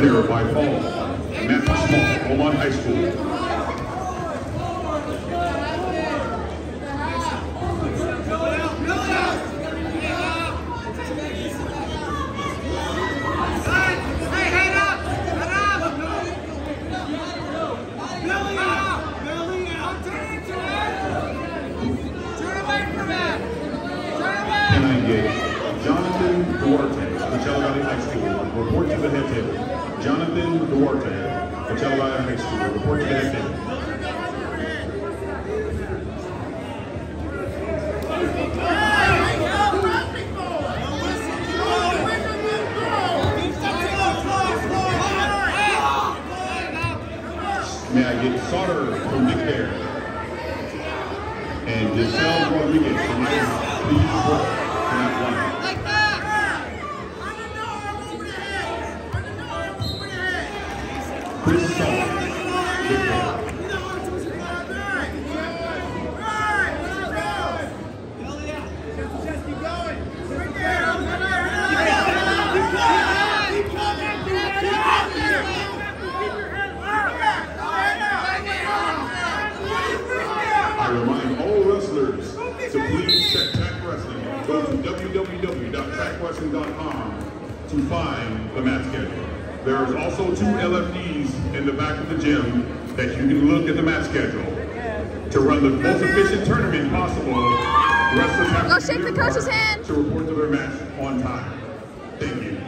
Winner by fall, Matthew Small, Beaumont High School. Jonathan Duarte, Coachella Valley High School, report to the head table. Jonathan Duarte, Coachella Valley High School, report to the head table. May I get Sauter from Dick Bear? And Giselle Rodriguez from. Please I remind all wrestlers to please check Track Wrestling. Go to www.trackwrestling.com to find the match schedule. There is also two LFDs in the back of the gym that you can look at the match schedule. To run the most efficient tournament possible, wrestlers have Go oh, to shake the coach's hand. to report to their match on time. Thank you.